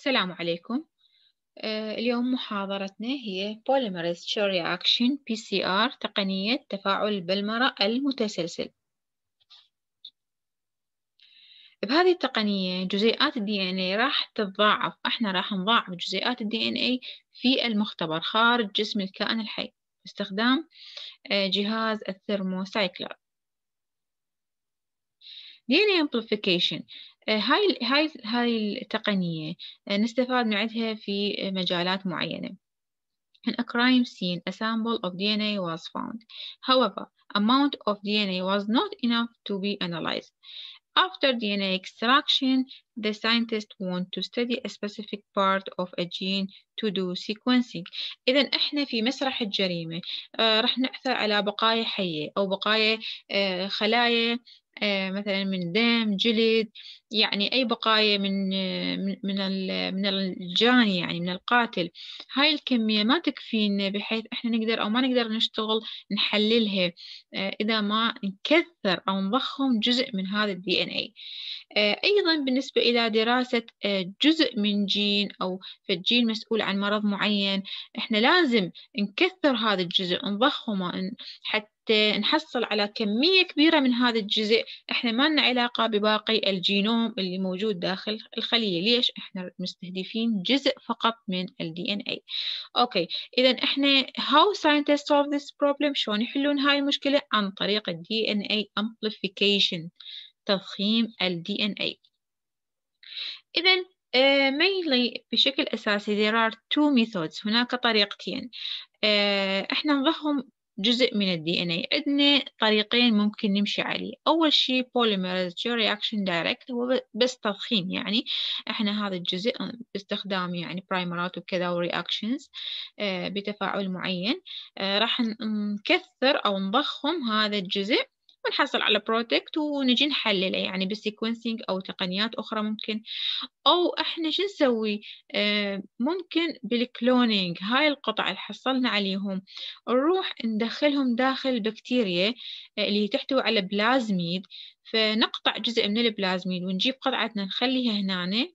السلام عليكم. آه، اليوم محاضرتنا هي Polymerase Chain Reaction PCR تقنية تفاعل البلمرة المتسلسل. بهذه التقنية جزيئات ال DNA راح تتضاعف. إحنا راح نضاعف جزيئات ال DNA في المختبر خارج جسم الكائن الحي. باستخدام آه، جهاز الثرموسايكلر DNA amplification. هاي هاي هاي التقنية آه، نستفاد من عندها في مجالات معينة. In a crime scene, a sample of DNA was found. However, amount of DNA was not enough to be analyzed. After DNA extraction, the scientists want to study a specific part of a gene to do sequencing. إذا إحنا في مسرح الجريمة آه راح نعثر على بقايا حية أو بقايا آه خلايا آه، مثلا من دم جلد يعني أي بقايا من من من الجاني يعني من القاتل. هاي الكمية ما تكفينا بحيث إحنا نقدر أو ما نقدر نشتغل نحللها آه، إذا ما نكثر أو نضخم جزء من هذا ال DNA آه، أيضا بالنسبة إلى دراسة جزء من جين أو فالجين مسؤول عن مرض معين إحنا لازم نكثر هذا الجزء نضخمه حتى نحصل على كمية كبيرة من هذا الجزء. إحنا ما لنا علاقة بباقي الجينوم. اللي موجود داخل الخلية. ليش؟ إحنا مستهدفين جزء فقط من ال DNA أوكي اذا إحنا how scientists solve this problem شلون يحلون هاي المشكلة؟ عن طريق ال DNA amplification تضخيم ال DNA إذا Uh, mainly بشكل أساسي there are two methods هناك طريقتين. uh, إحنا نضخم جزء من ال DNA. عندنا طريقين ممكن نمشي عليه. أول شي polymerase chain reaction direct هو بس تضخيم يعني. إحنا هذا الجزء باستخدام يعني برايمرات وكذا و reactions آه، بتفاعل معين. آه، راح نكثر أو نضخم هذا الجزء. ونحصل على product ونجي نحلله يعني بال sequencing أو تقنيات أخرى ممكن. أو إحنا شو نسوي؟ آه ممكن بال cloning هاي القطع اللي حصلنا عليهم نروح ندخلهم داخل البكتيريا آه اللي تحتوي على بلازميد فنقطع جزء من البلازميد ونجيب قطعتنا نخليها هنا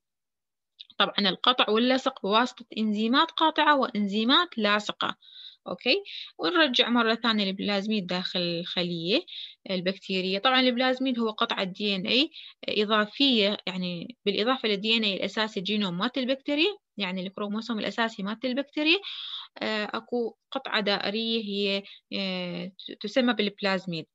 طبعا القطع واللصق بواسطة إنزيمات قاطعة وإنزيمات لاصقة. okay؟ ونرجع مرة ثانية البلازميد داخل الخلية البكتيرية طبعا البلازميد هو قطعة DNA إضافية يعني بالإضافة لل DNA الأساسي الجينوم مالت البكتيريا يعني الكروموسوم الأساسي مالت البكتيريا. آه، أكو قطعة دائرية هي آه، تسمى بالبلازميد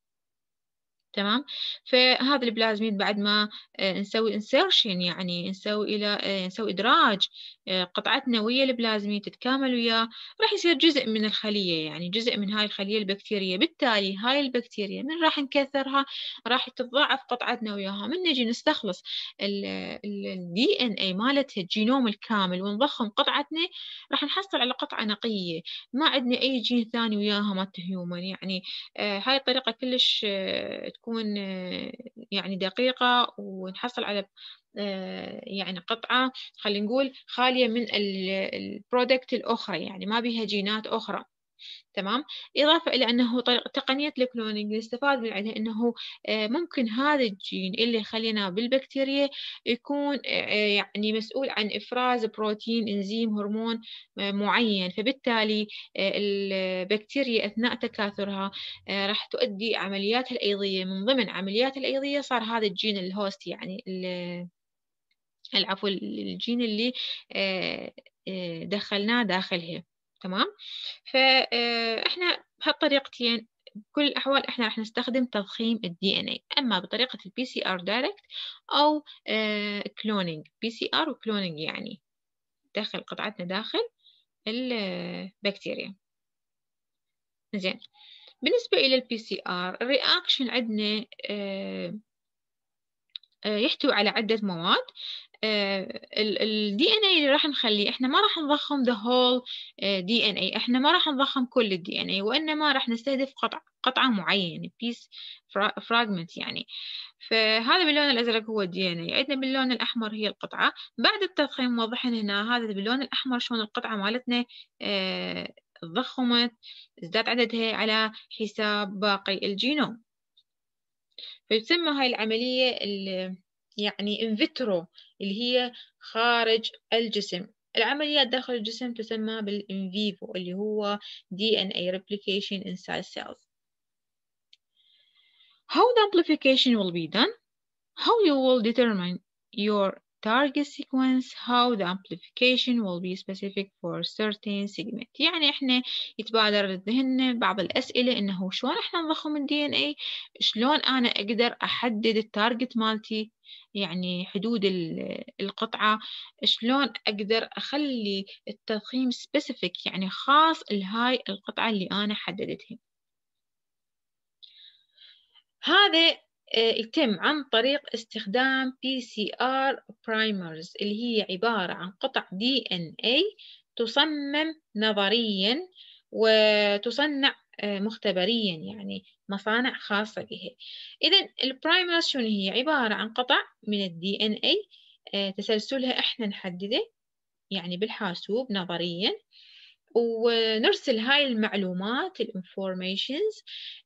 تمام؟ فهذا البلازميد بعد ما آه، نسوي insertion يعني نسوي إلى آه، نسوي إدراج آه، قطعتنا ويا البلازميد تتكامل وياه. راح يصير جزء من الخلية يعني جزء من هاي الخلية البكتيرية. بالتالي هاي البكتيريا من راح نكثرها؟ راح تتضاعف قطعتنا وياها من نجي نستخلص ال DNA مالتها الجينوم الكامل ونضخم قطعتنا راح نحصل على قطعة نقية. ما عندنا أي جين ثاني وياها مالت human يعني هاي الطريقة كلش تكون آه، يعني دقيقة ونحصل على آه، يعني قطعة خلينا نقول خالية من ال product الأخرى يعني ما بها جينات أخرى. تمام؟ إضافة إلى أنه تقنية ال cloning نستفاد من عندها أنه آه، ممكن هذا الجين اللي خليناه بالبكتيريا يكون آه، يعني مسؤول عن إفراز بروتين إنزيم هرمون آه، معين. فبالتالي البكتيريا أثناء تكاثرها راح تؤدي عمليات الأيضية. من ضمن عمليات الأيضية صار هذا الجين ال host يعني العفو الجين اللي دخلناه داخلها تمام؟ فاحنا بهالطريقتين بكل الأحوال إحنا راح نستخدم تضخيم ال DNA أما بطريقة ال PCR direct أو cloning PCR و cloning يعني دخل قطعتنا داخل البكتيريا زين. بالنسبة إلى ال PCR ال reaction عندنا يحتوي على عدة مواد. ال DNA اللي راح نخليه إحنا ما راح نضخم the whole DNA إحنا ما راح نضخم كل ال DNA وإنما راح نستهدف قطع قطعة معينة piece fragment يعني. فهذا باللون الأزرق هو ال DNA عندنا باللون الأحمر هي القطعة. بعد التضخيم موضحين هنا هذا باللون الأحمر شلون القطعة مالتنا تضخمت ازداد عددها على حساب باقي الجينوم. فتسمى هاي العملية يعني in vitro اللي هي خارج الجسم العمليات داخل الجسم تسمى vivo اللي هو DNA replication inside cells How the amplification will be done? How you will determine your target sequence how the amplification will be specific for certain segment. يعني إحنا يتبادر لذهننا بعض الأسئلة إنه شلون إحنا نضخم ال DNA شلون أنا أقدر أحدد التارجت مالتي؟ يعني حدود القطعة. شلون أقدر أخلي التضخيم specific يعني خاص لهاي القطعة اللي أنا حددتها. هذا يتم عن طريق استخدام PCR primers اللي هي عبارة عن قطع DNA تصمم نظريا وتصنع آه، مختبريا يعني مصانع خاصة بها إذا ال primers شنو هي؟ عبارة عن قطع من DNA آه، تسلسلها إحنا نحدده يعني بالحاسوب نظريا. ونرسل هاي المعلومات ال informations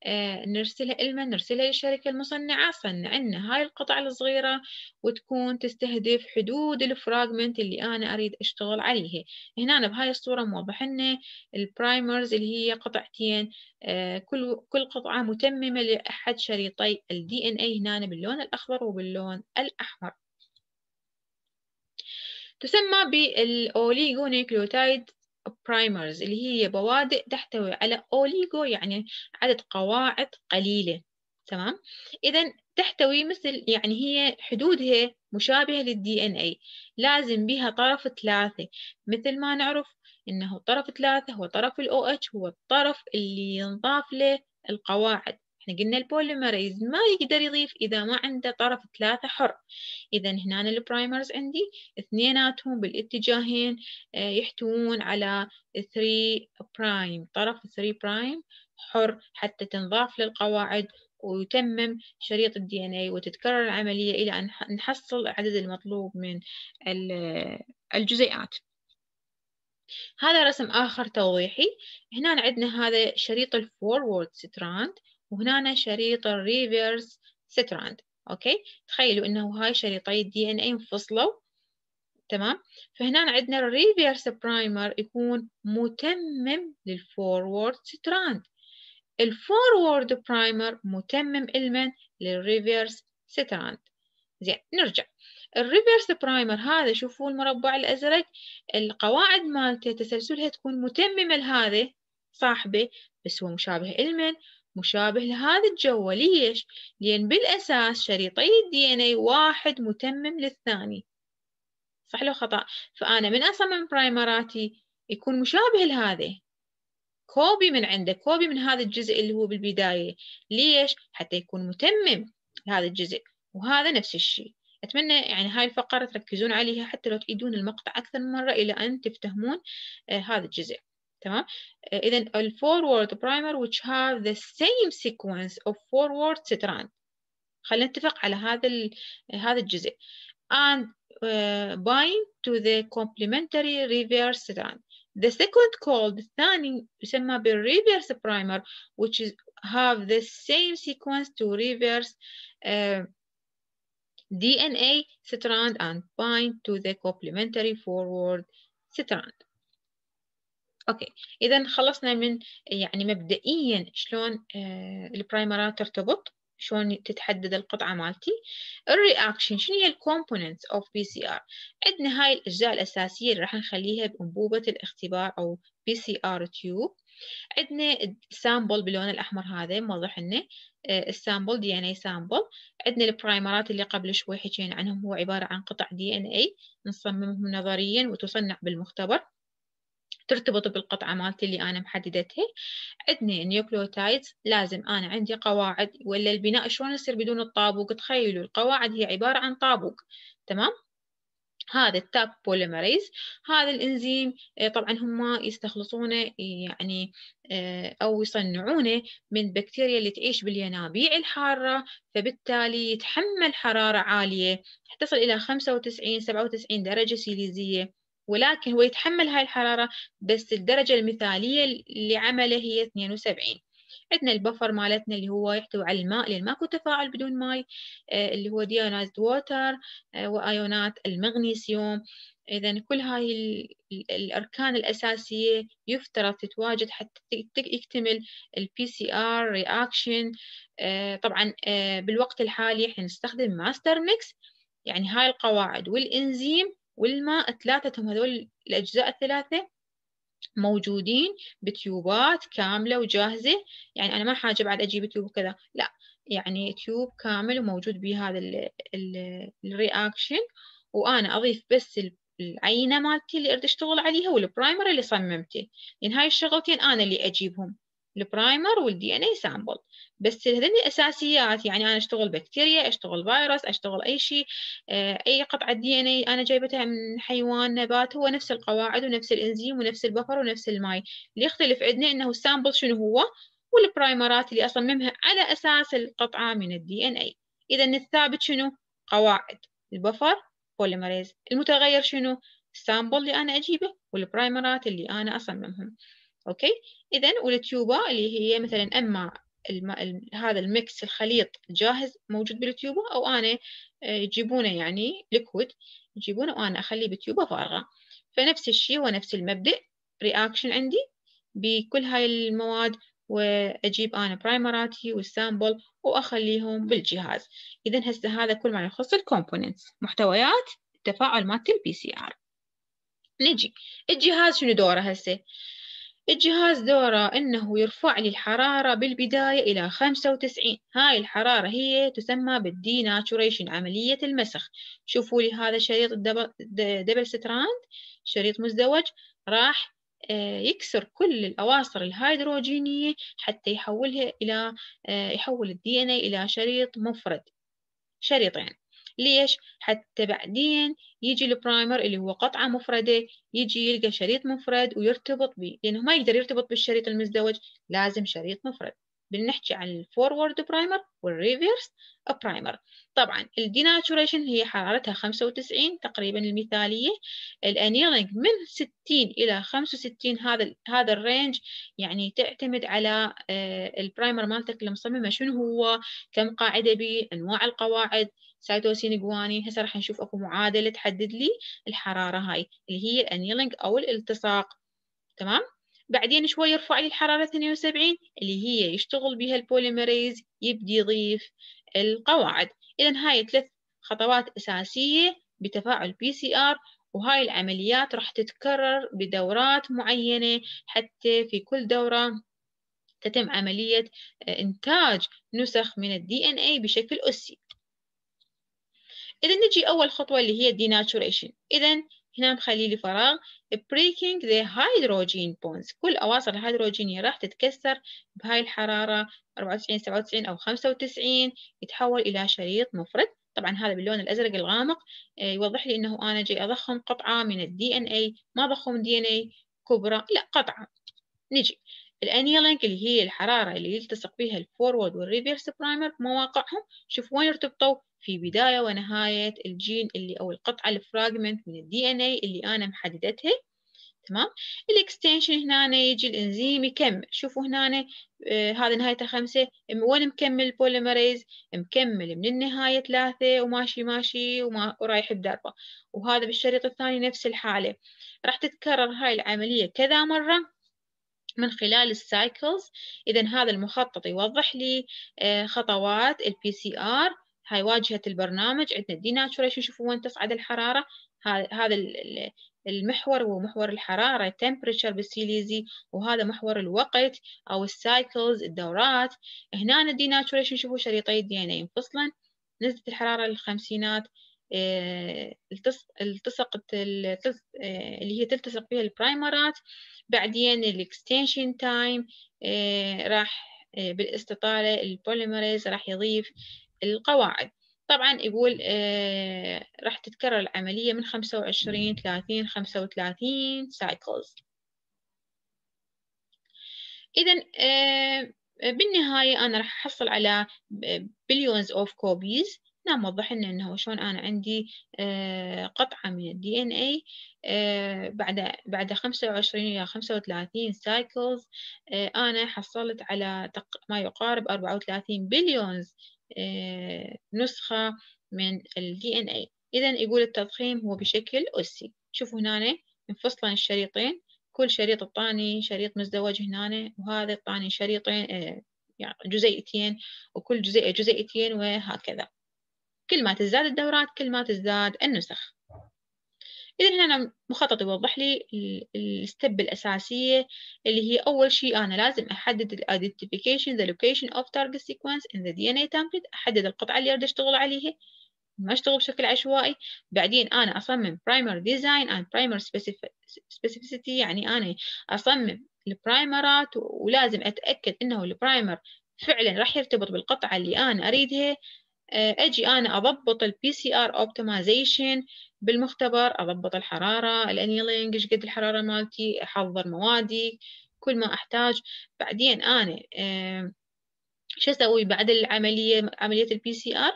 آه نرسلها لمن نرسلها للشركة المصنعة صنع لنا هاي القطع الصغيرة وتكون تستهدف حدود ال fragment اللي أنا أريد أشتغل عليها هنا بهاي الصورة موضح لنا ال primers اللي هي قطعتين آه كل كل قطعة متممة لأحد شريطي ال DNA هنا باللون الأخضر وباللون الأحمر. تسمى بال oligonucleotide primers اللي هي بوادئ تحتوي على oligo يعني عدد قواعد قليلة. تمام؟ إذا تحتوي مثل يعني هي حدودها مشابهة لل DNA لازم بها طرف ثلاثة. مثل ما نعرف إنه طرف ثلاثة هو طرف ال OH هو الطرف اللي ينضاف له القواعد. إحنا قلنا ال polymerase ما يقدر يضيف إذا ما عنده طرف ثلاثة حر. اذا هنا ال primers عندي اثنيناتهم بالاتجاهين آه، يحتوون على 3 prime طرف 3 prime حر حتى تنضاف للقواعد ويتمم شريط ال DNA وتتكرر العملية إلى أن نحصل العدد المطلوب من الجزيئات. هذا رسم آخر توضيحي. هنا عندنا هذا شريط ال forward strand وهنا شريط ال reverse strand okay؟ تخيلوا إنه هاي شريطي ال DNA انفصلوا تمام؟ فهنا عندنا ال reverse primer يكون متمم لل forward strand ال forward primer متمم إلمن لل reverse strand زين نرجع. ال reverse primer هذا شوفوا المربع الأزرق القواعد مالته تسلسلها تكون متممة لهذا صاحبة بس هو مشابه إلمن. مشابه لهذا الجو. ليش؟ لأن بالأساس شريطي ال DNA واحد متمم للثاني. صح لو خطأ؟ فأنا من أصمم primer اتي يكون مشابه لهذا copy من عنده copy من هذا الجزء اللي هو بالبداية. ليش؟ حتى يكون متمم لهذا الجزء. وهذا نفس الشيء. أتمنى يعني هاي الفقرة تركزون عليها حتى لو تعيدون المقطع أكثر من مرة إلى أن تفتهمون آه هذا الجزء. تمام إذا ال forward primer which have the same sequence of forward strand خلينا نتفق على هذا هذا الجزء and uh, bind to the complementary reverse strand the second called الثاني يسمى بالreverse primer which is have the same sequence to reverse uh, DNA strand and bind to the complementary forward strand أوكي. اذا خلصنا من يعني مبدئيا شلون آه، ال primer ات ترتبط شلون تتحدد القطعة مالتي. ال reaction شنو هي ال components of PCR عندنا هاي الأجزاء الأساسية اللي راح نخليها بأنبوبة الاختبار أو PCR tube عندنا ال sample باللون الأحمر هذا موضح لنا آه، ال sample DNA sample. عندنا ال primer ات اللي قبل شوي حكينا عنهم هو عبارة عن قطع DNA نصممهم نظريا وتصنع بالمختبر. ترتبط بالقطعة مالتي اللي أنا محددتها. عندنا nucleotides لازم أنا عندي قواعد ولا البناء شلون يصير بدون الطابوق؟ تخيلوا القواعد هي عبارة عن طابوق تمام؟ هذا التاب بوليمريز هذا الإنزيم آه، طبعا هم يستخلصونه يعني آه، أو يصنعونه من بكتيريا اللي تعيش بالينابيع الحارة فبالتالي يتحمل حرارة عالية تصل إلى 95 97 درجة سيليزية. ولكن هو يتحمل هاي الحرارة بس الدرجة المثالية لعمله هي 72 عندنا البفر مالتنا اللي هو يحتوي على الماء لأن ماكو تفاعل بدون ماء اللي هو deionized water وأيونات المغنيسيوم. إذا كل هاي الأركان الأساسية يفترض تتواجد حتى يكتمل ال PCR reaction. طبعا بالوقت الحالي إحنا نستخدم master mix يعني هاي القواعد والإنزيم والماء ثلاثتهم هذول الأجزاء الثلاثة موجودين ب tube ات كاملة وجاهزة. يعني أنا ما حاجة بعد أجيب tube كذا لا يعني tube كامل وموجود بهذا ال reaction. وأنا أضيف بس العينة مالتي اللي أريد أشتغل عليها وال primer اللي صممته. لأن هاي الشغلتين أنا اللي أجيبهم. ال primer وال DNA sample. بس هذني الاساسيات يعني أنا أشتغل بكتيريا أشتغل فيروس أشتغل أي شيء آه، أي قطعة DNA أنا جايبتها من حيوان نبات هو نفس القواعد ونفس الإنزيم ونفس ال buffer ونفس الماي. اللي يختلف عندنا إنه ال sample شنو هو؟ وال primer ات اللي اصممها على أساس القطعة من ال DNA اذا الثابت شنو؟ قواعد. ال buffer polymerase المتغير شنو؟ ال sample اللي أنا أجيبه وال primer ات اللي أنا أصممهم. أوكي؟ اذا وال tube ا اللي هي مثلا أما الم... هذا ال mix الخليط جاهز موجود بال tube ا أو أنا آه، يجيبونه يعني liquid يجيبونه وأنا أخليه ب tube ا فارغة. فنفس الشيء هو نفس المبدأ reaction عندي بكل هاي المواد وأجيب أنا primer اتي وال sample وأخليهم بالجهاز. اذا هسه هذا كل ما يخص ال components محتويات التفاعل مالت ال PCR نجي. الجهاز شنو دوره هسه؟ الجهاز دوره إنه يرفع لي الحرارة بالبداية إلى خمسة وتسعين. هاي الحرارة هي تسمى بال denaturation عملية المسخ. شوفوا لي هذا شريط ال double strand شريط مزدوج راح آه، يكسر كل الأواصر الهيدروجينية حتى يحولها إلى آه، يحول ال DNA إلى شريط مفرد. شريطين. ليش؟ حتى بعدين يجي ال primer اللي هو قطعة مفردة يجي يلقى شريط مفرد ويرتبط به لأنه ما يقدر يرتبط بالشريط المزدوج لازم شريط مفرد بنحكي عن ال forward primer وال reverse primer طبعا ال denaturation هي حرارتها 95 تقريبا المثالية. ال annealing من 60 إلى 65 هذا هذا ال range يعني تعتمد على آه، ال primer مالتك المصممة شنو هو كم قاعدة به أنواع القواعد cytosine guanine هسه راح نشوف أكو معادلة تحدد لي الحرارة هاي اللي هي ال annealing أو الالتصاق. تمام؟ بعدين شوي يرفع لي الحرارة 72 اللي هي يشتغل بها ال polymerase يبدي يضيف القواعد. اذا هاي ثلاث خطوات أساسية بتفاعل PCR وهاي العمليات راح تتكرر بدورات معينة. حتى في كل دورة تتم عملية إنتاج نسخ من ال DNA بشكل أسي. إذا نجي أول خطوة اللي هي denaturation. إذا هنا نخلي لي فراغ. Breaking the hydrogen bonds. كل أواصر الهيدروجينية راح تتكسر بهاي الحرارة. 94 97 أو 95 يتحول إلى شريط مفرد. طبعا هذا باللون الأزرق الغامق. آه، يوضح لي إنه أنا جاي أضخم قطعة من ال DNA ما أضخم DNA كبرى. لا قطعة. نجي. ال annealing اللي هي الحرارة اللي يلتصق بها ال forward وال reverse primer مواقعهم شوف وين يرتبطوا في بداية ونهاية الجين اللي أو القطعة ال fragment من ال DNA اللي أنا محددتها. تمام؟ ال extension هنا يجي الإنزيم يكمل. شوفوا هنا آه هذا نهايته خمسة وين مكمل ال polymerase مكمل من النهاية ثلاثة وماشي ماشي وماشي ورايح بدربه. وهذا بالشريط الثاني نفس الحالة. راح تتكرر هاي العملية كذا مرة. من خلال ال cycles إذا هذا المخطط يوضح لي آه خطوات ال PCR هاي واجهة البرنامج. عندنا denaturation شوفوا وين تصعد الحرارة. هذا المحور هو محور الحرارة temperature بالسيليزي. وهذا محور الوقت أو ال cycles الدورات. هنا ال denaturation شوفوا شريطي ال DNA ينفصلن نزلت الحرارة للخمسينات. آه، التصقت آه، اللي هي تلتصق فيها البرايمرات. بعدين ال extension time آه، راح بالاستطالة ال polymerase راح يضيف القواعد. طبعا يقول راح تتكرر العملية من خمسة وعشرين ثلاثين خمسة وثلاثين cycles إذا بالنهاية أنا راح أحصل على billions of copies هنا موضح لنا إنه شلون أنا عندي آه، قطعة من ال DNA بعد بعد 25 إلى 35 cycles أنا حصلت على ما يقارب 34 بليون آه، نسخة من الدي إن اي اذا يقول التضخيم هو بشكل اسي شوفوا هنا منفصلين الشريطين كل شريط الطاني شريط مزدوج هنا وهذا الطاني شريطين آه، يعني جزيئتين وكل جزيئة جزيئتين وهكذا. كل ما تزداد الدورات كل ما تزداد النسخ. إذا هنا مخطط يوضح لي الستب الأساسية اللي هي أول شيء أنا لازم أحدد ال identification the location of target sequence in the DNA template أحدد القطعة اللي أريد أشتغل عليها ما أشتغل بشكل عشوائي. بعدين أنا أصمم primer design and primer specificity يعني أنا أصمم البرايمرات ولازم أتأكد إنه البرايمر فعلا راح يرتبط بالقطعة اللي أنا أريدها. آه، أجي أنا أضبط ال PCR optimization بالمختبر أضبط الحرارة ال annealing إيش قد الحرارة مالتي أحضر موادي كل ما أحتاج. بعدين أنا شو أسوي بعد العملية عملية ال PCR ال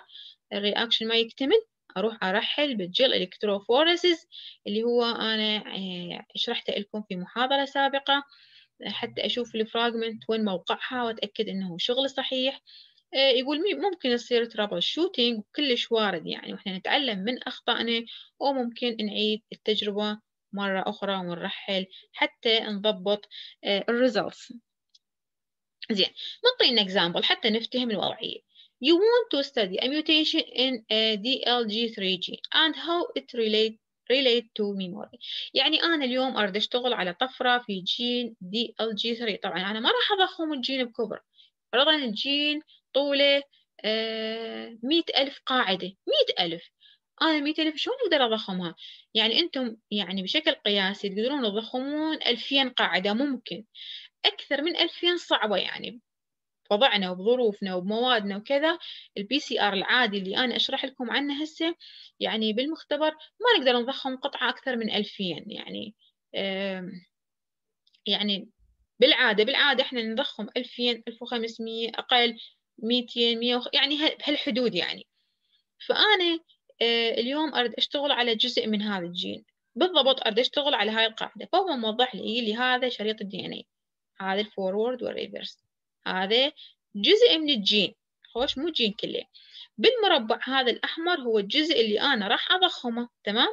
reaction ما يكتمل. أروح أرحل بال gel electrophoresis اللي هو أنا آه، شرحته لكم في محاضرة سابقة. حتى أشوف ال fragment وين موقعها وأتأكد إنه شغل صحيح. يقول ممكن يصير troubleshooting كلش وارد يعني. وإحنا نتعلم من أخطائنا وممكن نعيد التجربة مرة أخرى ونرحل حتى نضبط آه، ال results زين نعطينا example حتى نفتهم الوضعية. You want to study a mutation in a DLG3 gene and how it relate relate to memory. يعني أنا اليوم أريد أشتغل على طفرة في جين DLG3 طبعا أنا ما راح أضخم الجين بكبره. فرضا الجين طوله آه، مئة ألف قاعدة. مئة ألف. أنا مئة ألف شلون أقدر أضخمها؟ يعني أنتم يعني بشكل قياسي تقدرون تضخمون ألفين قاعدة ممكن. أكثر من ألفين صعبة يعني. وضعنا وبظروفنا وبموادنا وكذا ال PCR العادي اللي أنا أشرح لكم عنه هسه يعني بالمختبر ما نقدر نضخم قطعة أكثر من 2000 يعني. يعني بالعادة بالعادة إحنا نضخم 2000 1500 أقل. 200 100 يعني بهالحدود يعني. فأنا آه، اليوم أريد أشتغل على جزء من هذا الجين. بالضبط أريد أشتغل على هاي القاعدة. فهو موضح لي لي هذا شريط ال DNA هذا ال forward وال reverse. هذا جزء من الجين. خوش؟ مو جين كله. بالمربع هذا الأحمر هو الجزء اللي أنا راح أضخمه. تمام؟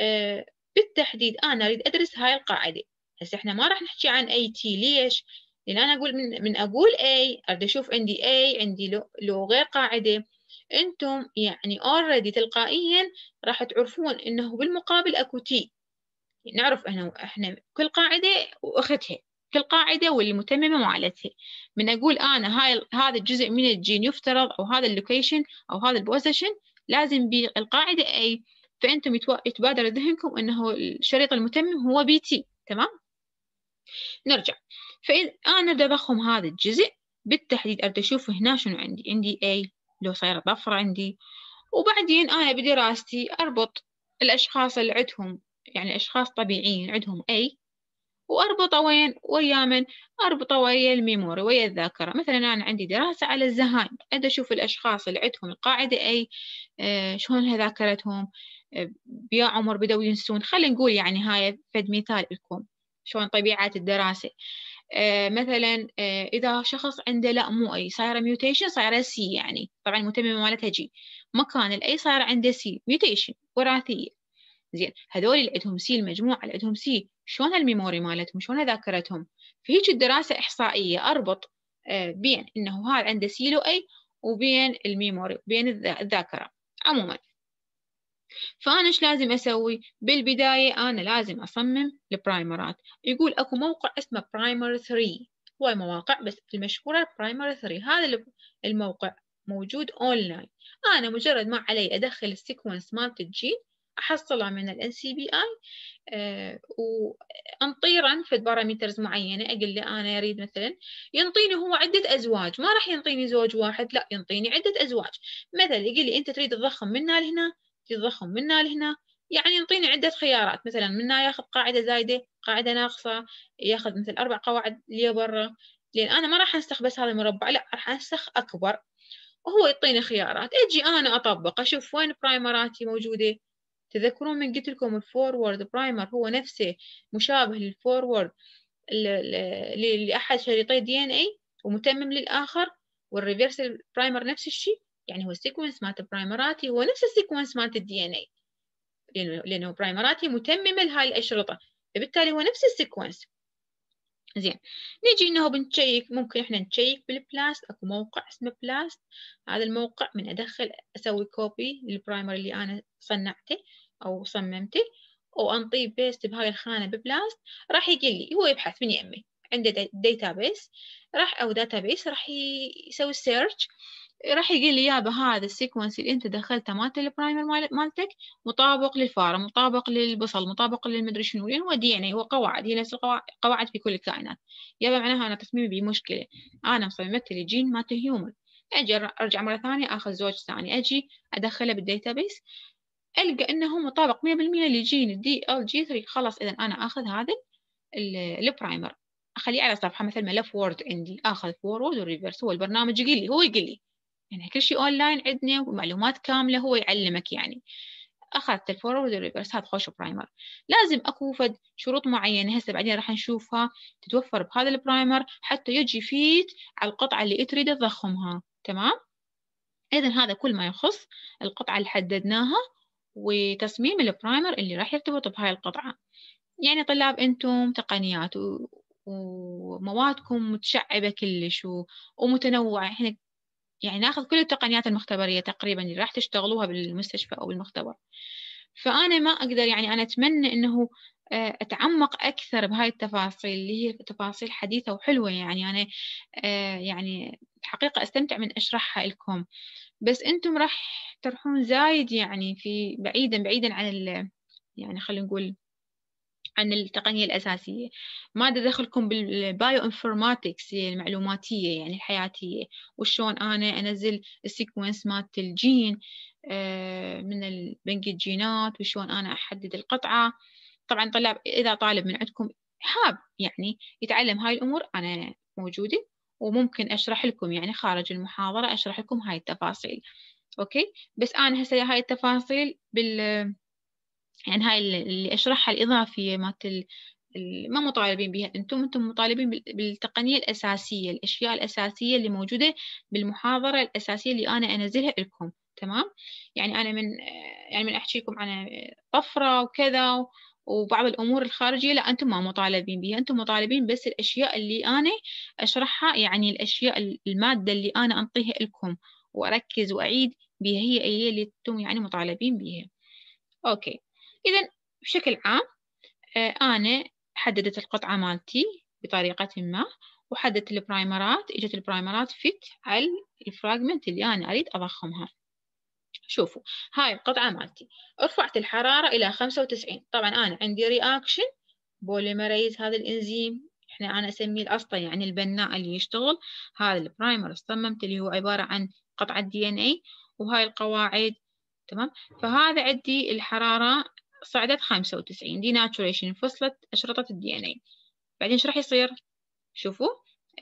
آه، بالتحديد أنا أريد أدرس هاي القاعدة. هسه إحنا ما راح نحكي عن A T ليش. لأن أنا أقول من, من أقول A أريد أشوف عندي A عندي لو, غير قاعدة. أنتم يعني already تلقائيا راح تعرفون إنه بالمقابل أكو T. نعرف إنه إحنا كل قاعدة وأختها. كل قاعدة والمتممة مالتها. من أقول أنا هاي هذا الجزء من الجين يفترض أو هذا ال location أو هذا ال position لازم بالقاعدة A. فأنتم يتبادر ذهنكم أنه الشريط المتمم هو بي T تمام؟ نرجع. فإذا أنا بدي أضخم هذا الجزء بالتحديد أريد أشوف هنا شنو عندي. عندي A لو صايرة طفرة عندي. وبعدين أنا بدراستي أربط الأشخاص اللي عندهم يعني أشخاص طبيعيين عندهم A وأربطه وين؟ ويا من؟ أربطه ويا ال memory ويا الذاكرة. مثلا أنا عندي دراسة على الزهايمر. أبدأ أشوف الأشخاص اللي عندهم القاعدة A آه شلون ذاكرتهم؟ آه بيا عمر بدأوا ينسون. خلينا نقول يعني هاي فد مثال لكم شلون طبيعة الدراسة. مثلا آه إذا شخص عنده لا مو A صايرة mutation صايرة C يعني. طبعا المتممة مالتها G مكان ال A صايرة عنده C mutation وراثية. زين هذول اللي عندهم C المجموعة اللي عندهم C شلون ال memory مالتهم؟ شلون ذاكرتهم فهيك الدراسة إحصائية. أربط آه بين إنه هذا عنده C لو A وبين ال memory بين الذاكرة. عموما فأنا إيش لازم أسوي؟ بالبداية أنا لازم أصمم البرايمرات. يقول أكو موقع اسمه Primer 3 هو مواقع بس المشهورة Primer 3 هذا الموقع موجود أونلاين أنا مجرد ما علي أدخل ال sequence مالت الجين أحصلها من ال NCBI أه في parameters معينة. أقول له أنا أريد مثلا ينطيني هو عدة أزواج. ما راح ينطيني زوج واحد لا ينطيني عدة أزواج. مثلا يقول لي أنت تريد تضخم من هنا لهنا. تضخم من هنا لهنا يعني ينطيني عدة خيارات. مثلا من هنا ياخذ قاعدة زايدة قاعدة ناقصة ياخذ مثل أربع قواعد اللي برا. لأن أنا ما راح أنسخ بس هذا المربع لا راح أنسخ أكبر. وهو يعطيني خيارات. أجي أنا أطبق أشوف وين برايمراتي موجودة. تذكرون من قلت لكم ال forward primer هو نفسه مشابه لل forward لأحد شريطي DNA ومتمم للآخر وال reverse primer نفس الشيء. يعني هو ال sequence مالت primerاتي هو نفس ال sequence مالت ال DNA لأنه primerاتي متممة لهاي الأشرطة. فبالتالي هو نفس ال sequence زين. نجي إنه بنشيك ممكن إحنا نشيك بال BLAST أكو موقع اسمه BLAST هذا الموقع من أدخل أسوي copy لل primer اللي أنا صنعته أو صممته. وانطيه paste بهاي الخانة ب BLAST راح يقول لي هو يبحث من يمي عنده database راح أو database راح يسوي search راح يقول لي يابا هذا ال sequence اللي أنت دخلته مالت ال primer مالتك مطابق للفارة مطابق للبصل مطابق للمدري شنو لأن هو DNA هو قواعد هي نفس القواعد في كل الكائنات. يابا معناها أنا تصميمي بيه مشكلة. أنا مصممته لجين مالت ال human. أجي أرجع مرة ثانية آخذ زوج ثاني. أجي أدخله بال database ألقى إنه مطابق 100% لجين ال DLG3 خلاص اذا أنا آخذ هذا ال primer. أخليه على صفحة مثل ملف Word عندي. آخذ forward و reverse هو البرنامج يقول لي هو يقول لي يعني كل شيء اونلاين عندنا ومعلومات كاملة هو يعلمك يعني. أخذت ال forward وال reverse هذا خوش primer لازم أكو فد شروط معينة هسه بعدين راح نشوفها تتوفر بهذا ال primer حتى يجي fit على القطعة اللي تريد تضخمها تمام؟ اذا هذا كل ما يخص القطعة اللي حددناها وتصميم ال primer اللي راح يرتبط بهاي القطعة. يعني طلاب أنتم تقنيات. وموادكم متشعبة كلش ومتنوعة. إحنا يعني ناخذ كل التقنيات المختبرية تقريبا اللي راح تشتغلوها بالمستشفى أو بالمختبر. فأنا ما أقدر يعني أنا أتمنى إنه آه، أتعمق أكثر بهاي التفاصيل اللي هي تفاصيل حديثة وحلوة يعني. أنا آه، يعني حقيقة أستمتع من أشرحها لكم. بس أنتم راح تروحون زايد يعني في بعيدا بعيدا عن ال يعني خلينا نقول عن التقنية الأساسية. ما دخلكم بال bioinformatics المعلوماتية يعني الحياتية. وشون أنا أنزل ال sequence مالت الجين آه، من بنك الجينات وشون أنا أحدد القطعة. طبعا طلاب إذا طالب من عندكم حاب يعني يتعلم هاي الأمور أنا موجودة. وممكن أشرح لكم يعني خارج المحاضرة أشرح لكم هاي التفاصيل. أوكي؟ بس أنا هسه هاي التفاصيل بال يعني هاي اللي أشرحها الإضافية مالت ما مطالبين بها أنتم أنتم مطالبين بالتقنية الأساسية الأشياء الأساسية اللي موجودة بالمحاضرة الأساسية اللي أنا أنزلها لكم تمام؟ يعني أنا من يعني من أحكيكم عن طفرة وكذا وبعض الأمور الخارجية لا أنتم ما مطالبين بها أنتم مطالبين بس الأشياء اللي أنا أشرحها يعني الأشياء المادة اللي أنا أنطيها لكم وأركز وأعيد بها هي اللي أنتم يعني مطالبين بها أوكي. إذا بشكل عام آه، أنا حددت القطعة مالتي بطريقة ما وحددت البرايمرات إجت البرايمرات fit على ال fragment اللي أنا أريد أضخمها. شوفوا هاي القطعة مالتي. رفعت الحرارة إلى خمسة وتسعين. طبعا أنا عندي reaction polymerase هذا الإنزيم إحنا أنا أسميه الأسطى يعني البناء اللي يشتغل. هذا ال primer صممت اللي هو عبارة عن قطعة DNA وهاي القواعد تمام؟ فهذا عندي الحرارة صعدت خمسة وتسعين denaturation انفصلت أشرطة ال DNA بعدين شو راح يصير؟ شوفوا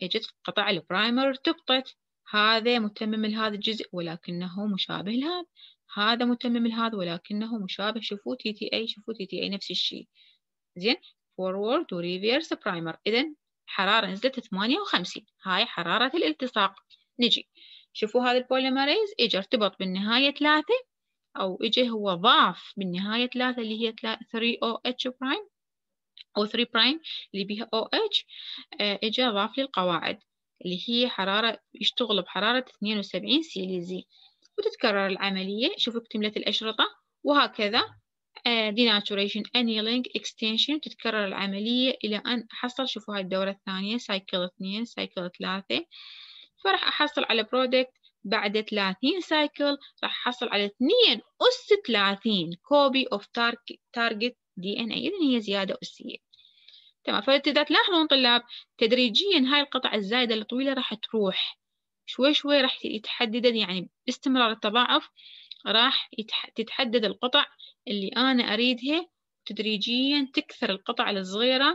اجت قطع ال primer ارتبطت هذا متمم لهذا الجزء ولكنه مشابه لهذا. هذا متمم لهذا ولكنه مشابه. شوفوا TTA شوفوا TTA نفس الشيء. زين forward و reverse primer اذا حرارة نزلت 58 هاي حرارة الالتصاق. نجي. شوفوا هذا ال polymerase اجى ارتبط بالنهاية ثلاثة. أو إجا هو ضاف بالنهاية ثلاثة اللي هي 3OH prime أو 3 prime اللي بيها OH آه، إجا ضاف للقواعد اللي هي حرارة يشتغل بحرارة 72 سيليزي وتتكرر العملية شوفوا اكتملت الأشرطة وهكذا denaturation annealing extension تتكرر العملية إلى أن أحصل شوفوا هاي الدورة الثانية cycle اثنين cycle ثلاثة. فراح أحصل على product بعد 30 cycle راح أحصل على 2 أس 30 copy of target DNA إذن هي زيادة أسية. تمام. فإذا تلاحظون طلاب تدريجيا هاي القطع الزايدة الطويلة راح تروح. شوي شوي راح يتحدد يعني باستمرار التضاعف راح تتحدد القطع اللي أنا أريدها. تدريجيا تكثر القطع الصغيرة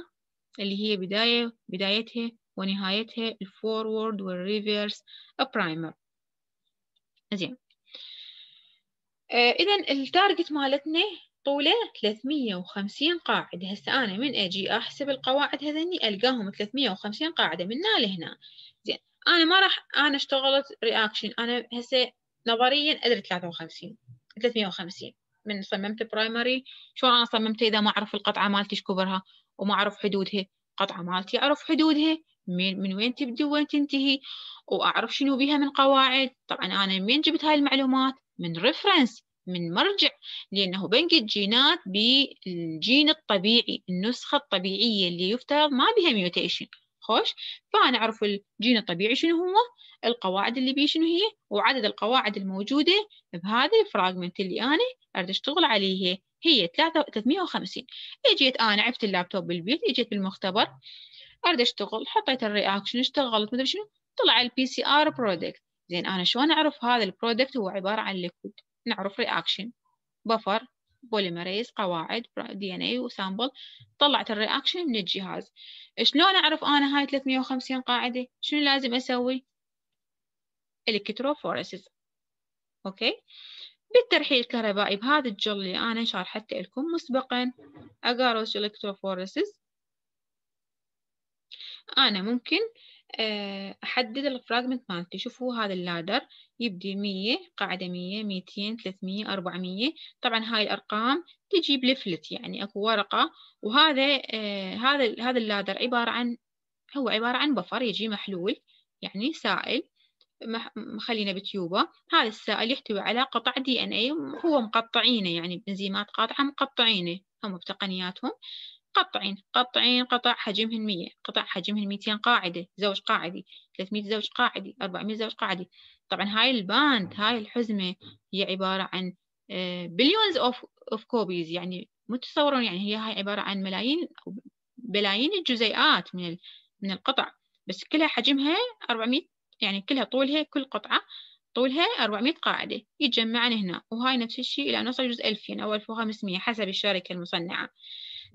اللي هي بداية بدايتها ونهايتها ال forward وال reverse primer زين. آه إذا ال target مالتنا طوله 350 قاعدة. هسه أنا من أجي أحسب القواعد هذني ألقاهم 350 قاعدة من هنا لهنا. زين أنا ما راح أنا اشتغلت reaction أنا هسه نظريا أدري 53 350 من صممت primerي شلون أنا صممته إذا ما أعرف القطعة مالتي إيش كبرها وما أعرف حدودها؟ قطعة مالتي أعرف حدودها من, من وين تبدي وين تنتهي وأعرف شنو بيها من قواعد. طبعا أنا من جبت هاي المعلومات؟ من reference من مرجع لأنه بنك الجينات بالجين الطبيعي النسخة الطبيعية اللي يفترض ما بها mutation خوش؟ فأنا أعرف الجين الطبيعي شنو هو القواعد اللي بيه شنو هي وعدد القواعد الموجودة بهذا ال fragment اللي أنا أريد أشتغل عليه. هي 350 إجيت أنا عفت اللابتوب بالبيت إجيت بالمختبر. أريد أشتغل حطيت ال reaction اشتغلت مدري شنو طلع ال PCR product زين أنا شلون أعرف هذا ال product هو عبارة عن liquid نعرف reaction buffer polymerase قواعد DNA و sample طلعت ال reaction من الجهاز. شلون أعرف أنا هاي 350 قاعدة؟ شنو لازم أسوي؟ electrophoresis okay؟ بالترحيل الكهربائي بهذا الجل اللي أنا شرحته لكم مسبقا. agarose electrophoresis أنا ممكن آه، أحدد ال fragment مالتي. شوفوا هذا ال ladder يبدي مية قاعدة مية ميتين ثلاثمية أربعمية. طبعا هاي الأرقام تجي ب leaflet يعني أكو ورقة. وهذا آه هذا هذا ال ladder عبارة عن هو عبارة عن buffer يجي محلول يعني سائل خلينا ب tube. هذا السائل يحتوي على قطع DNA هو مقطعينه يعني بإنزيمات قاطعة مقطعينه. هم بتقنياتهم. قطعين قطعين قطع حجمهن 100 قطع حجمهن 200 قاعدة زوج قاعدي 300 زوج قاعدي 400 زوج قاعدي طبعا هاي ال band هاي الحزمة هي عبارة عن billions of of copies يعني متصورون يعني هي هاي عبارة عن ملايين أو بلايين الجزيئات من من القطع. بس كلها حجمها 400 يعني كلها طولها كل قطعة طولها 400 قاعدة. يتجمعن هنا. وهاي نفس الشيء إلى نوصل جزء 2000 أو 1500 حسب الشركة المصنعة.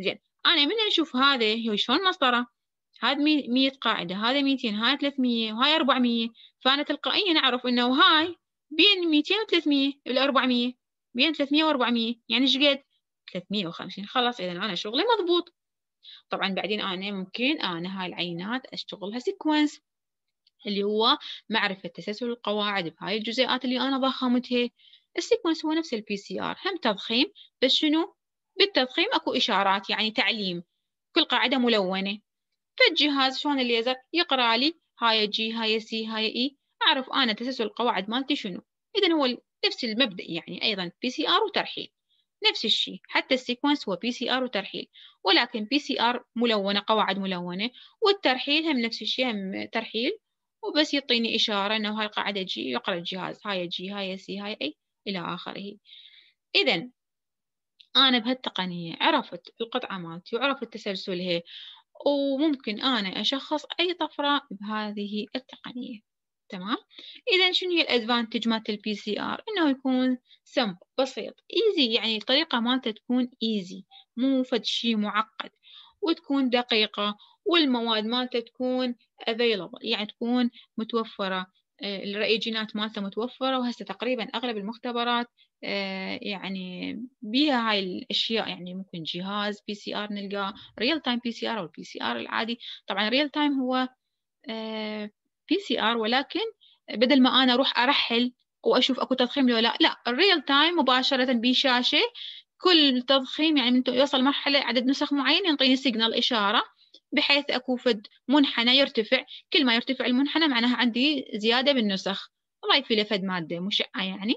زين. أنا من أشوف هذا هو شلون مسطرة؟ هذا مية قاعدة هذا ميتين هاي ثلاثمية وهاي أربعمية. فأنا تلقائيا أعرف إنه هاي بين ميتين وثلاثمية الأربعمية بين ثلاثمية وأربعمية. يعني إيش قد؟ ثلاثمية وخمسين. خلاص إذا أنا شغلي مضبوط. طبعا بعدين أنا ممكن أنا هاي العينات أشتغلها sequence اللي هو معرفة تسلسل القواعد بهاي الجزيئات اللي أنا ضخمتها ال sequence هو نفس ال PCR هم تضخيم بس شنو؟ بالتضخيم أكو إشارات يعني تعليم. كل قاعدة ملونة. فالجهاز شلون الليزر يقرأ لي هاي جي هاي سي هاي إي. أعرف أنا تسلسل القواعد مالتي شنو. إذا هو نفس المبدأ يعني أيضا PCR وترحيل. نفس الشيء حتى ال sequence هو PCR وترحيل. ولكن PCR ملونة قواعد ملونة. والترحيل هم نفس الشيء هم ترحيل. وبس يعطيني إشارة إنه هاي القاعدة G يقرأ الجهاز هاي جي هاي سي هاي أي إلى آخره. إذا أنا بهالتقنية عرفت القطعة مالتي وعرفت تسلسلها وممكن أنا أشخص أي طفرة بهذه التقنية. تمام؟ إذا شنو هي ال advantage مالت ال PCR إنه يكون simple بسيط easy يعني الطريقة مالته تكون easy مو فد شي معقد وتكون دقيقة والمواد مالته تكون available يعني تكون متوفرة آه، ال reagentات مالته متوفرة وهسه تقريبا أغلب المختبرات يعني بيها هاي الأشياء يعني ممكن جهاز PCR نلقاه real time PCR أو ال PCR العادي. طبعا real time هو PCR ولكن بدل ما أنا أروح أرحل وأشوف أكو تضخيم ولا لا لا ال real time مباشرة بشاشة كل تضخيم يعني من يوصل مرحلة عدد نسخ معين ينطيني signal إشارة بحيث أكو فد منحنى يرتفع. كل ما يرتفع المنحنى معناها عندي زيادة بالنسخ. ضايفي له فد مادة مشعة يعني.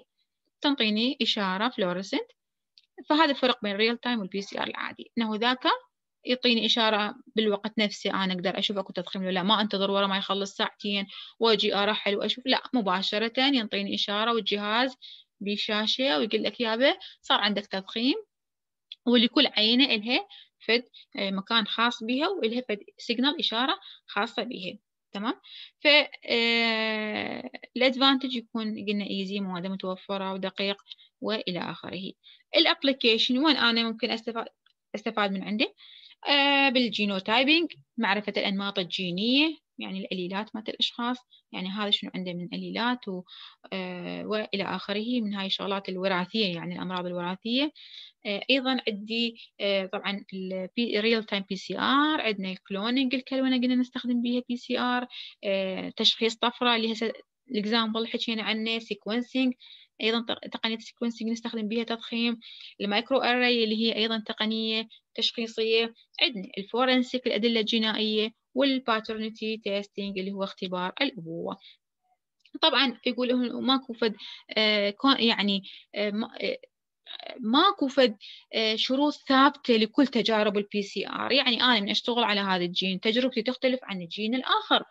تنطيني إشارة fluorescent. فهذا الفرق بين ال real time وال PCR العادي. إنه ذاك يعطيني إشارة بالوقت نفسه أنا أقدر أشوف أكو تضخيم ولا لا ما أنتظر ورا ما يخلص ساعتين وأجي أرحل وأشوف. لا مباشرة ينطيني إشارة والجهاز بشاشة ويقول لك يابا صار عندك تضخيم. ولكل عينة إلها فد آه، مكان خاص بها وإلها فد signal إشارة خاصة بها. تمام؟ ف ال advantage يكون قلنا easy مواد متوفرة ودقيق وإلى آخره. ال application وين أنا ممكن استفاد أستفاد من عنده؟ آه بال genotyping معرفة الأنماط الجينية يعني الأليلات مالت الأشخاص يعني هذا شنو عنده من أليلات و... آه وإلى آخره من هاي الشغلات الوراثية يعني الأمراض الوراثية. آه أيضا عندي آه طبعا ال real time PCR عندنا ال cloning الكلونة قلنا نستخدم بيها PCR تشخيص طفرة اللي هسه ال example حكينا عنه sequencing أيضا تقنية ال sequencing نستخدم بها تضخيم. ال microarray اللي هي أيضا تقنية تشخيصية. عندنا ال forensic الأدلة الجنائية. وال paternity testing اللي هو اختبار الأبوة. طبعا يقول ماكو فد آه يعني آه ماكو فد شروط ثابتة لكل تجارب ال PCR يعني أنا من أشتغل على هذا الجين تجربتي تختلف عن الجين الآخر.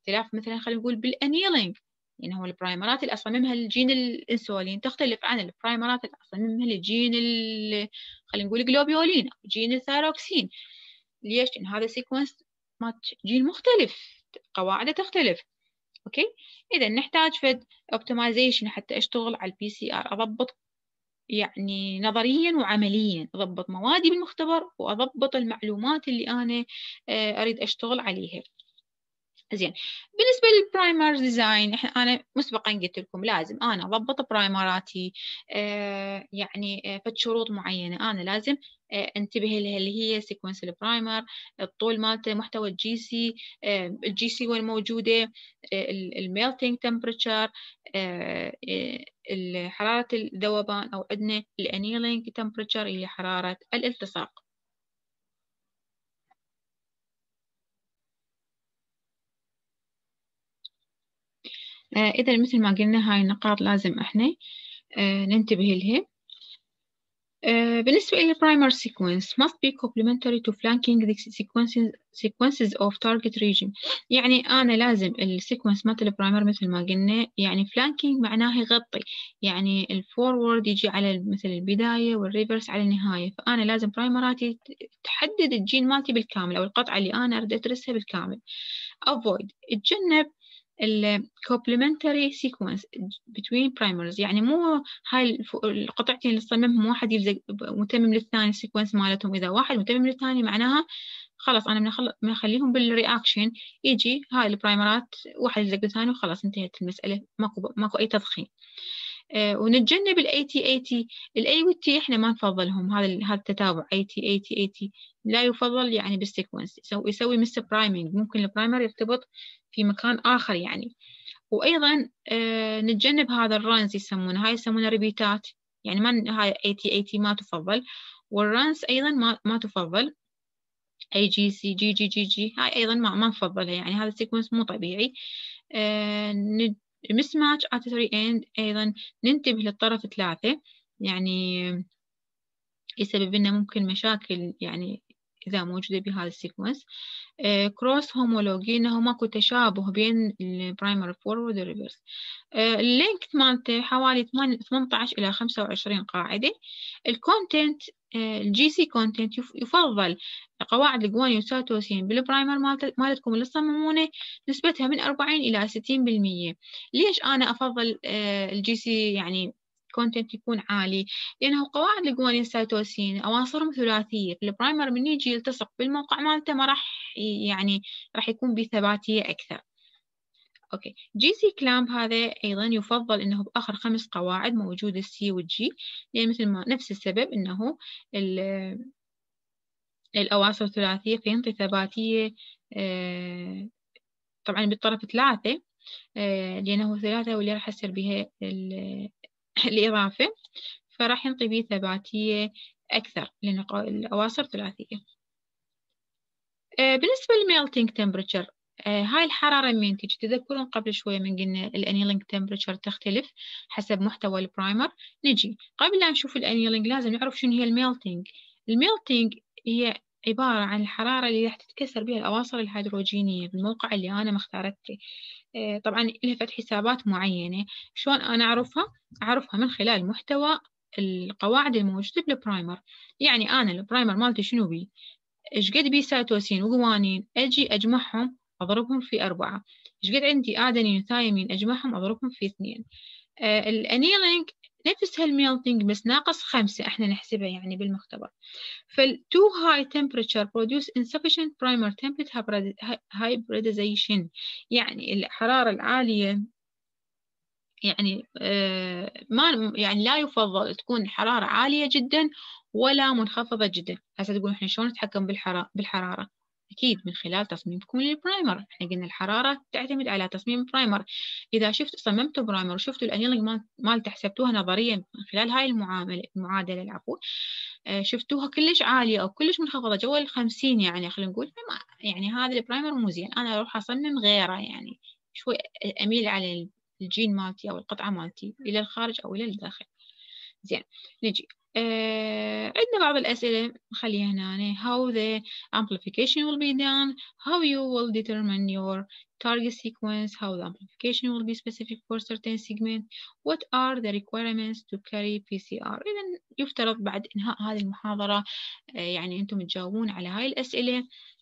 اختلاف مثلا خلينا نقول بال annealing يعني هو ال primerات اللي أصممها لجين الإنسولين تختلف عن ال primerات اللي أصممها لجين خلينا نقول جلوبيولين جين الثايروكسين. ليش؟ لأن هذا sequence جين مختلف قواعده تختلف. okay؟ إذا نحتاج فد optimization حتى أشتغل على ال PCR أضبط يعني نظريا وعمليا. أضبط موادي بالمختبر وأضبط المعلومات اللي أنا آه، أريد أشتغل عليها. زين. بالنسبة لل primer design أنا مسبقا قلت لكم لازم أنا اضبط primerاتي آه يعني آه فد شروط معينة. أنا لازم آه أنتبه لها اللي هي sequence ال primer الطول مالته محتوى الجي سي الجي سي وين موجودة آه ال melting temperature حرارة الذوبان أو عندنا ال annealing temperature اللي حرارة الالتصاق آه، إذا مثل ما قلنا هاي النقاط لازم إحنا آه، ننتبه لها. آه، بالنسبة إلى primer sequence must be complementary to flanking the sequences, sequences of target region. يعني أنا لازم ال sequence مالت ال primer مثل ما قلنا يعني flanking معناه يغطي. يعني ال forward يجي على مثل البداية وال reverse على النهاية. فأنا لازم برايمراتي تحدد الجين مالتي بالكامل أو القطعة اللي أنا أريد أدرسها بالكامل. Avoid. اتجنب ال complementary sequence between primers. يعني مو هاي القطعتين اللي تصممهم واحد يلزق متمم للثاني ال sequence مالتهم. إذا واحد متمم للثاني معناها خلاص أنا من أخليهم بال reaction يجي هاي البرايمرات واحد يلزق للثاني وخلاص انتهت المسألة. ماكو ماكو أي تضخيم. آه ونتجنب ال AT AT ال A والتي إحنا ما نفضلهم. هذا هذا التتابع. AT AT AT لا يفضل يعني بال sequence يسوي يسوي mispriming ممكن ال primer يرتبط في مكان آخر يعني. وأيضا آه نتجنب هذا ال runs يسمونه. هاي يسمونه ريبيتات. يعني ما هاي AT AT ما تفضل. وال runs أيضا ما ما تفضل. اي جي سي جي جي جي جي هاي أيضا ما ما نفضلها يعني. هذا ال sequence مو طبيعي. mismatch at 3 end أيضا ننتبه للطرف ثلاثة. يعني يسبب لنا ممكن مشاكل يعني إذا موجودة بهذا ال sequence. cross homology إنه ماكو تشابه بين ال primer forward وال reverse ال length مالته حوالي 18 إلى 25 قاعدة. ال content ال GC content يفضل قواعد الجوانين والسايتوسين بال primer مالتكم اللي تصممونه نسبتها من 40 إلى 60% ليش أنا أفضل آه، ال GC يعني content يكون عالي. لأنه قواعد الجوانين السيتوسين أواصرهم ثلاثية في ال primer من يجي يلتصق بالموقع مالته ما راح يعني راح يكون بثباتية أكثر. أوكي. GC clamp هذا أيضا يفضل أنه بآخر خمس قواعد موجود ال C وال G لأن مثل ما نفس السبب أنه الأواصر الثلاثية فينطي ثباتية آه، طبعا بالطرف ثلاثة آه، لأنه ثلاثة واللي راح يصير بها الإضافة فراح ينطي بيه ثباتية أكثر لأن الأواصر ثلاثية آه، بالنسبة لل melting temperature آه، هاي الحرارة من تيجي تذكرون قبل شوية من قلنا ال annealing temperature تختلف حسب محتوى ال primer نجي قبل لا نشوف ال annealing لازم نعرف شنو هي ال melting ال melting هي عبارة عن الحرارة اللي راح تتكسر بها الأواصر الهيدروجينية بالموقع اللي أنا مختارته طبعا لها حسابات معينة. شلون أنا أعرفها؟ أعرفها من خلال محتوى القواعد الموجودة بال primer. يعني أنا ال primer مالتي شنو بي؟ إيش قد بي سايتوسين وجوانين؟ أجي أجمعهم أضربهم في أربعة. إيش قد عندي أدنين وثايمين؟ أجمعهم أضربهم في اثنين. آه ال annealing نفس هال melting بس ناقص خمسة إحنا نحسبها يعني بالمختبر. فال too high temperature produce insufficient primer template hybridization. يعني الحرارة العالية يعني آه ما يعني لا يفضل تكون الحرارة عالية جدا ولا منخفضة جدا. هسه تقول إحنا شلون نتحكم بالحرارة؟ أكيد من خلال تصميمكم لل primer إحنا قلنا الحرارة تعتمد على تصميم ال primer إذا شفت صممتوا primer وشفتوا ال annealing مالته حسبتوها نظريا من خلال هاي المعاملة المعادلة العفو آه شفتوها كلش عالية أو كلش منخفضة جوا الخمسين يعني خلينا نقول. يعني هذا ال primer مو زين. أنا أروح أصمم غيره يعني شوي أميل على الجين مالتي أو القطعة مالتي إلى الخارج أو إلى الداخل. زين نجي. عندنا بعض الأسئلة نخليها هنا how the amplification will be done how you will determine your target sequence how the amplification will be specific for certain segment what are the requirements to carry PCR إذا يفترض بعد إنهاء هذه المحاضرة آه يعني أنتم تجاوبون على هاي الأسئلة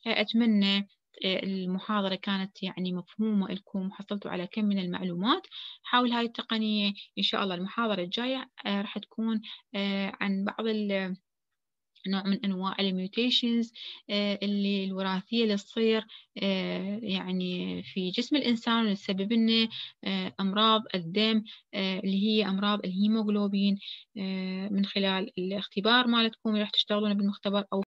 آه أتمنى المحاضرة كانت يعني مفهومة لكم حصلتوا على كم من المعلومات. حول هاي التقنية إن شاء الله المحاضرة الجاية راح تكون عن بعض نوع من أنواع الميوتيشنز اللي الوراثية اللي تصير يعني في جسم الإنسان اللي تسبب لنا أمراض الدم اللي هي أمراض الهيموغلوبين من خلال الاختبار مالتكم اللي راح تشتغلون بالمختبر أو